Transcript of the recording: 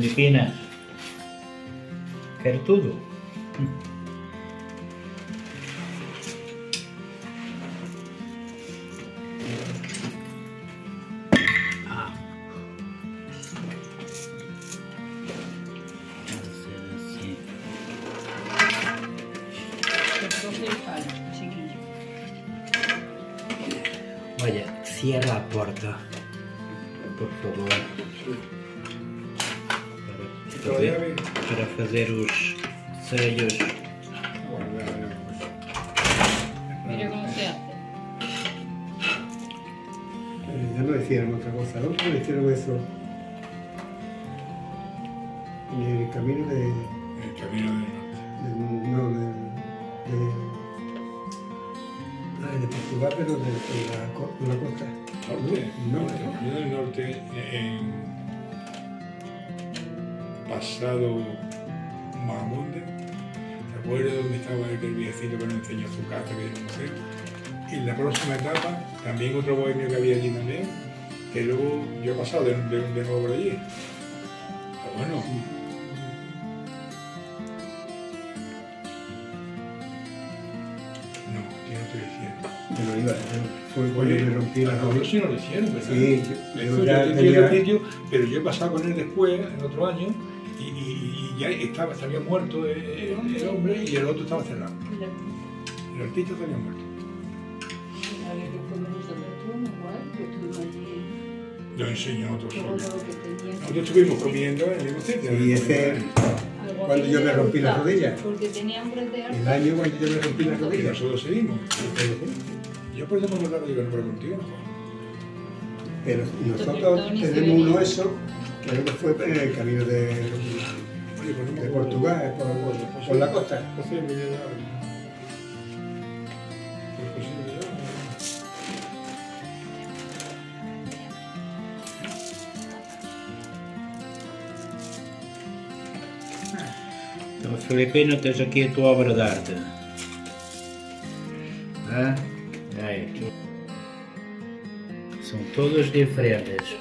Filipinas. Quero tudo. Ah. Olha, cierra a porta, por favor. Para fazer, para fazer os sellos. Mira cómo se hace. Eh, ya no hicieron otra cosa, ¿no? No hicieron eso. En el camino de. El camino del norte. de- no, de. de, de Portugal, pero de, de la, co- de la costa. ¿Norte? No, El camino del norte, en pasado Mahamonde, ¿te acuerdas dónde estaba aquel viejecito que nos enseñó su casa, que era un museo? Y la próxima etapa, también otro bohemio que había allí también, que luego yo he pasado de, de- de nuevo por allí. Pero bueno, no, yo no estoy diciendo. Pero iba, fue cuando me rompí la a rodilla. sí no lo hicieron, ¿verdad? Sí, yo, yo yo tenía. Tidio, pero yo he pasado con él después, en otro año, y, y- y ya estaba, se había muerto el, el hombre y el otro estaba cerrado. El artista se había muerto. Lo enseñó tenía. Nosotros estuvimos comiendo en el mismo sitio. Y ese, cuando yo me rompí la gustaba, rodilla. Porque tenía hambre de el año cuando yo me rompí la Y rodilla. nosotros seguimos. Yo por eso me digo, no, pero contigo no. Pero nosotros tenemos uno eso, creo que fue en el camino de, Oye, pues no me de acuerdo. Portugal, por, por- por la costa. Pues sí, me llevaba. Pues sí, me llevaba. Então, Filipino, tens aqui a tua obra de arte. Ah, aí. São todos diferentes.